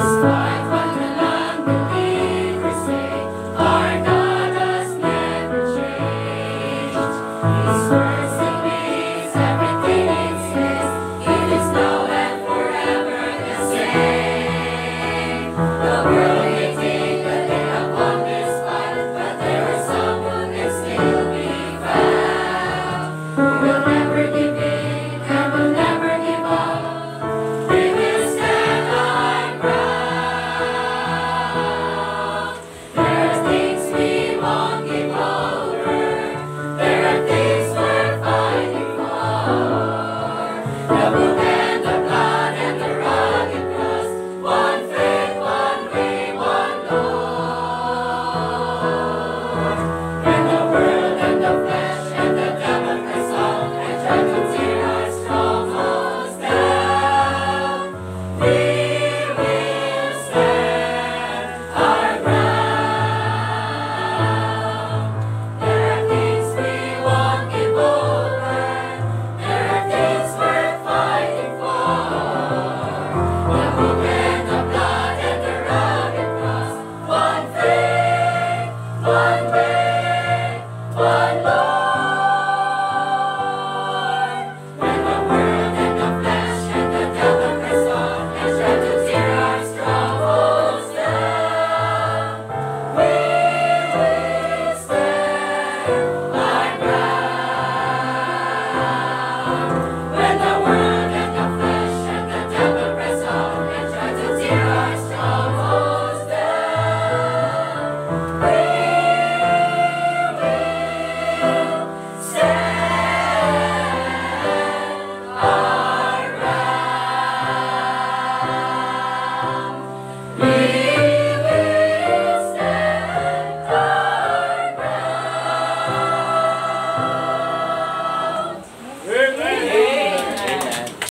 Bye.